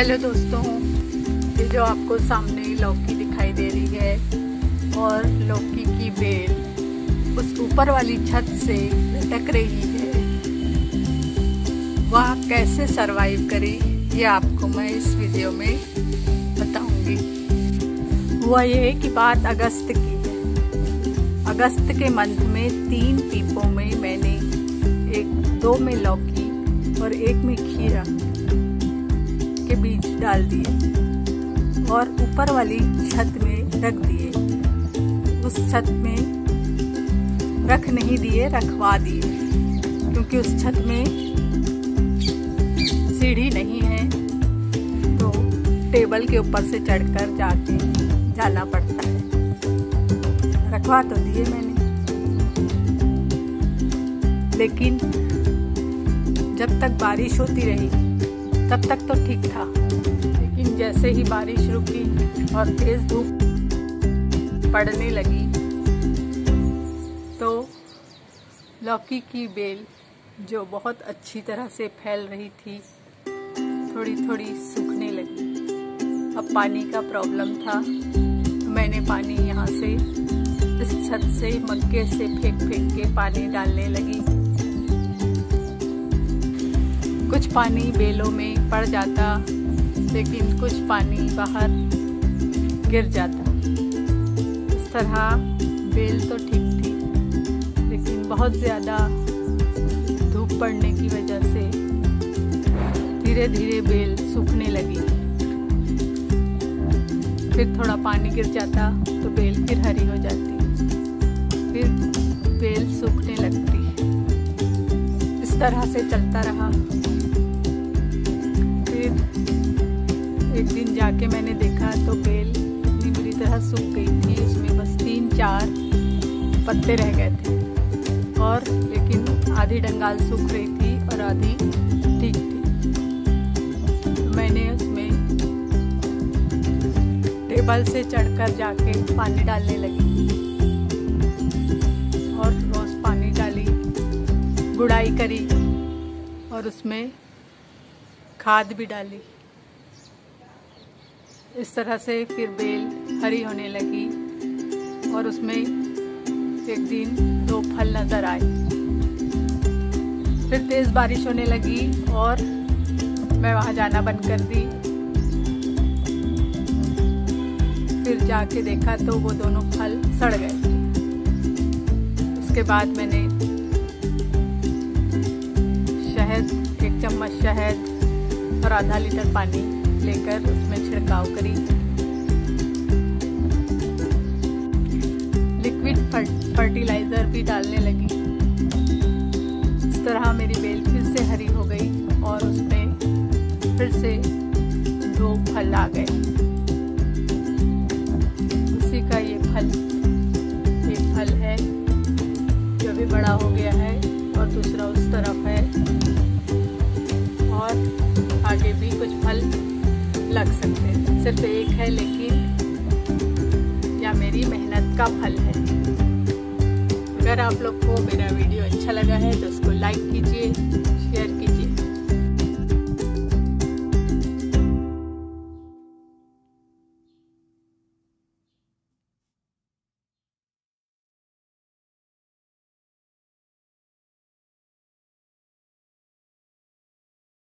Hello दोस्तों, ये जो आपको सामने लौकी दिखाई दे रही है और लौकी की बेल उस ऊपर वाली छत से लटक रही है, वह कैसे सरवाइव करी, ये आपको मैं इस वीडियो में बताऊँगी। हुआ ये कि बात अगस्त की है। अगस्त के मंथ में तीन पीपों में मैंने एक, दो में लौकी और एक में खीरा के बीज डाल दिए और ऊपर वाली छत में रख दिए। उस छत में रख नहीं दिए, रखवा दिए। क्योंकि उस छत में सीढ़ी नहीं है तो टेबल के ऊपर से चढ़कर जाके जाना पड़ता है। रखवा तो दिए मैंने। लेकिन जब तक बारिश होती रही तब तक तो ठीक था। लेकिन जैसे ही बारिश रुकी और तेज धूप पड़ने लगी तो लौकी की बेल जो बहुत अच्छी तरह से फैल रही थी थोड़ी थोड़ी सूखने लगी। अब पानी का प्रॉब्लम था तो मैंने पानी यहाँ से इस छत से मग्गे से फेंक फेंक के पानी डालने लगी। पानी बेलों में पड़ जाता, लेकिन कुछ पानी बाहर गिर जाता। इस तरह बेल तो ठीक थी, लेकिन बहुत ज़्यादा धूप पड़ने की वजह से धीरे धीरे बेल सूखने लगी। फिर थोड़ा पानी गिर जाता तो बेल फिर हरी हो जाती। फिर बेल सूखने लगती। तरह से चलता रहा। फिर एक दिन जाके मैंने देखा तो बेल इतनी बुरी तरह सूख गई थी, उसमें बस तीन चार पत्ते रह गए थे। और लेकिन आधी डंगाल सूख रही थी और आधी ठीक थी। तो मैंने उसमें टेबल से चढ़कर जाके पानी डालने लगी। गुड़ाई करी और उसमें खाद भी डाली। इस तरह से फिर बेल हरी होने लगी और उसमें एक दिन दो फल नज़र आए। फिर तेज़ बारिश होने लगी और मैं वहाँ जाना बंद कर दी। फिर जाके देखा तो वो दोनों फल सड़ गए। उसके बाद मैंने शहद, एक चम्मच शहद और आधा लीटर पानी लेकर उसमें छिड़काव करी। लिक्विड फर्टिलाइज़र भी डालने लगी। इस तरह मेरी बेल फिर से हरी हो गई और उसमें फिर से दो फल आ गए। और आगे भी कुछ फल लग सकते हैं। सिर्फ़ एक है, लेकिन या मेरी मेहनत का फल है। अगर आप लोग को मेरा वीडियो अच्छा लगा है तो उसको लाइक कीजिए शेयर कीजिए।